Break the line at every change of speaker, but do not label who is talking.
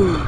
Ooh.